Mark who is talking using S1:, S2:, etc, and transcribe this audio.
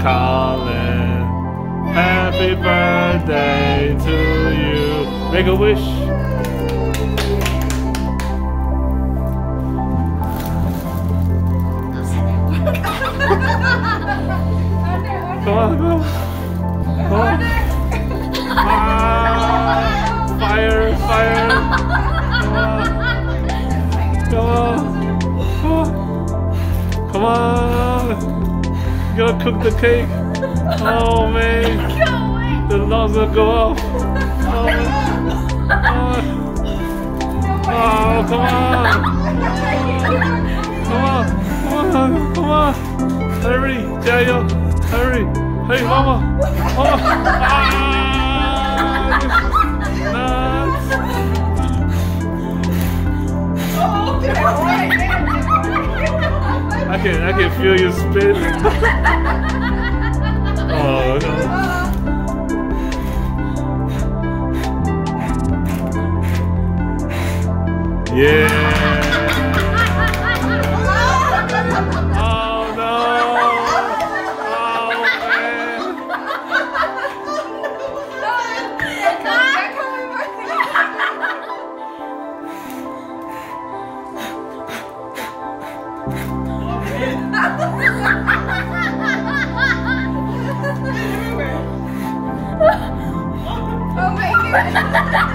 S1: Colin. Happy birthday to you. Make a wish. Come on, go. Come on. Ah, fire, fire. Come on. Come on. Come. You gotta cook the cake. Oh man. The alarm's gonna go off. Oh, oh, come on. Come on. Come on. Come on. Hurry. Hurry. Hey, mama. Mama. I can I can feel you spit. oh no. Yeah. Oh no. Oh man.
S2: Oh my god.